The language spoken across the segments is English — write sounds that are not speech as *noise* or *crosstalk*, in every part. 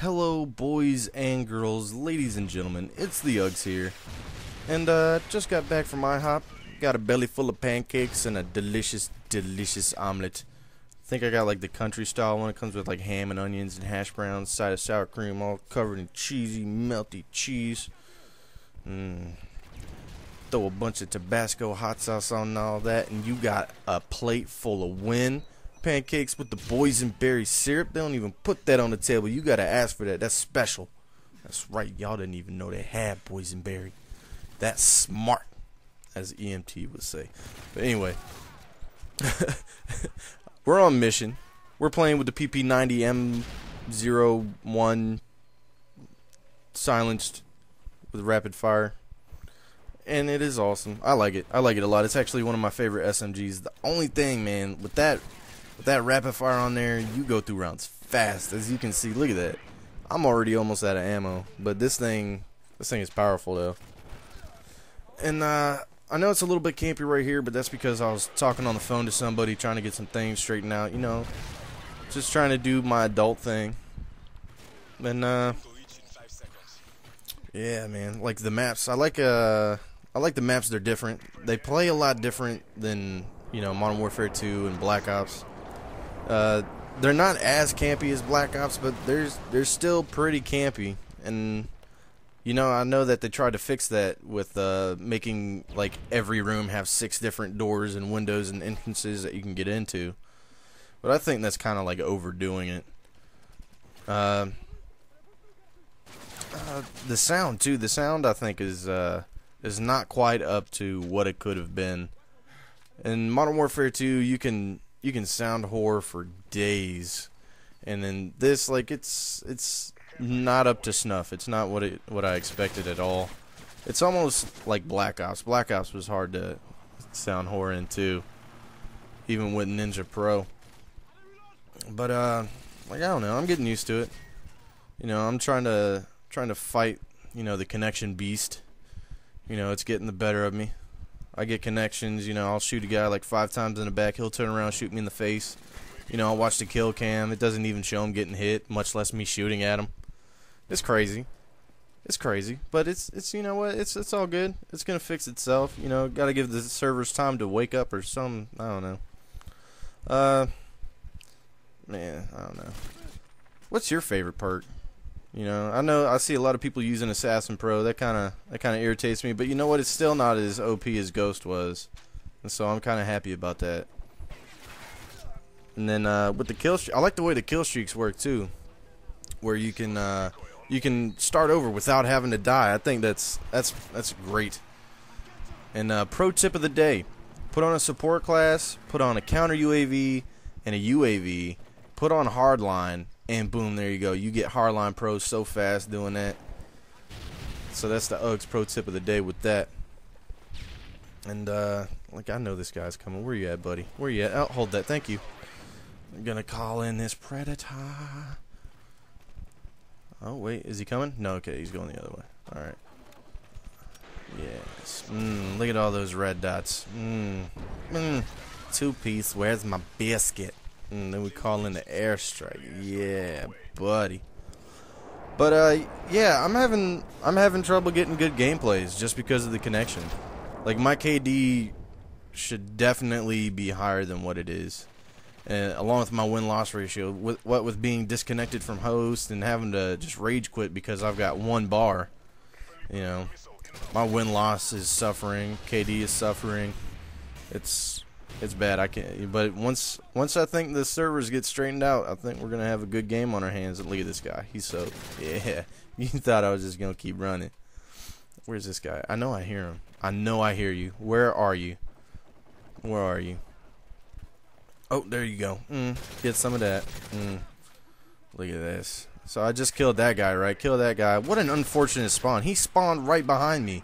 Hello, boys and girls, ladies and gentlemen. It's the Ughz here, and uh, just got back from IHOP. Got a belly full of pancakes and a delicious, delicious omelet. I think I got like the country style one. It comes with like ham and onions and hash browns, side of sour cream, all covered in cheesy, melty cheese. Mmm. Throw a bunch of Tabasco hot sauce on all that, and you got a plate full of win pancakes with the boysenberry syrup. They don't even put that on the table. You gotta ask for that. That's special. That's right. Y'all didn't even know they had boysenberry. That's smart, as EMT would say. But anyway, *laughs* we're on mission. We're playing with the PP90 M1 silenced with rapid fire and it is awesome. I like it. I like it a lot. It's actually one of my favorite SMGs. The only thing, man, with that with that rapid fire on there, you go through rounds fast. As you can see, look at that. I'm already almost out of ammo, but this thing, this thing is powerful though. And uh, I know it's a little bit campy right here, but that's because I was talking on the phone to somebody trying to get some things straightened out. You know, just trying to do my adult thing. And uh, yeah, man, like the maps. I like uh I like the maps. They're different. They play a lot different than you know Modern Warfare 2 and Black Ops. Uh, they're not as campy as Black Ops, but there's they're still pretty campy. And you know, I know that they tried to fix that with uh, making like every room have six different doors and windows and entrances that you can get into. But I think that's kind of like overdoing it. Uh, uh, the sound too. The sound I think is uh, is not quite up to what it could have been. In Modern Warfare 2, you can you can sound whore for days, and then this like it's it's not up to snuff. It's not what it what I expected at all. It's almost like Black Ops. Black Ops was hard to sound whore in too, even with Ninja Pro. But uh, like I don't know, I'm getting used to it. You know, I'm trying to trying to fight. You know, the connection beast you know, it's getting the better of me. I get connections, you know, I'll shoot a guy like five times in the back, he'll turn around, shoot me in the face. You know, I'll watch the kill cam, it doesn't even show him getting hit, much less me shooting at him. It's crazy. It's crazy, but it's it's you know what, it's it's all good. It's gonna fix itself. You know, gotta give the servers time to wake up or some I don't know. Uh man, I don't know. What's your favorite perk? You know, I know I see a lot of people using Assassin Pro. That kind of that kind of irritates me. But you know what? It's still not as OP as Ghost was, and so I'm kind of happy about that. And then uh, with the kill, I like the way the kill streaks work too, where you can uh, you can start over without having to die. I think that's that's that's great. And uh, pro tip of the day: put on a support class, put on a counter UAV and a UAV, put on hardline, and boom, there you go. You get Hardline pros so fast doing that. So that's the Ughz pro tip of the day with that. And uh, like I know this guy's coming. Where you at, buddy? Where you at? Oh, hold that. Thank you. I'm gonna call in this predator. Oh wait, is he coming? No, okay, he's going the other way. All right. Yes. Mmm. Look at all those red dots. Mmm. Mmm. Two piece. Where's my biscuit? And then we call in the airstrike. Yeah, buddy. But uh, yeah, I'm having I'm having trouble getting good gameplays just because of the connection. Like my KD should definitely be higher than what it is, and along with my win loss ratio. With what with being disconnected from host and having to just rage quit because I've got one bar, you know, my win loss is suffering. KD is suffering. It's it's bad. I can't. But once once I think the servers get straightened out, I think we're gonna have a good game on our hands. Look at this guy. He's so yeah. *laughs* You thought I was just gonna keep running. Where's this guy? I know I hear him. I know I hear you. Where are you? Where are you? Oh, there you go. Mm, get some of that. Mm. Look at this. So I just killed that guy, right? Kill that guy. What an unfortunate spawn. He spawned right behind me.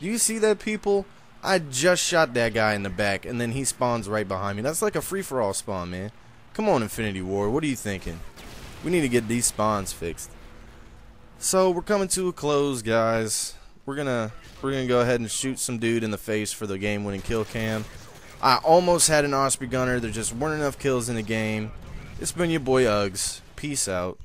Do you see that, people? I just shot that guy in the back, and then he spawns right behind me. That's like a free-for-all spawn, man. Come on, Infinity Ward. What are you thinking? We need to get these spawns fixed. So we're coming to a close, guys. We're gonna we're gonna go ahead and shoot some dude in the face for the game-winning kill cam. I almost had an Osprey gunner. There just weren't enough kills in the game. It's been your boy Ughz. Peace out.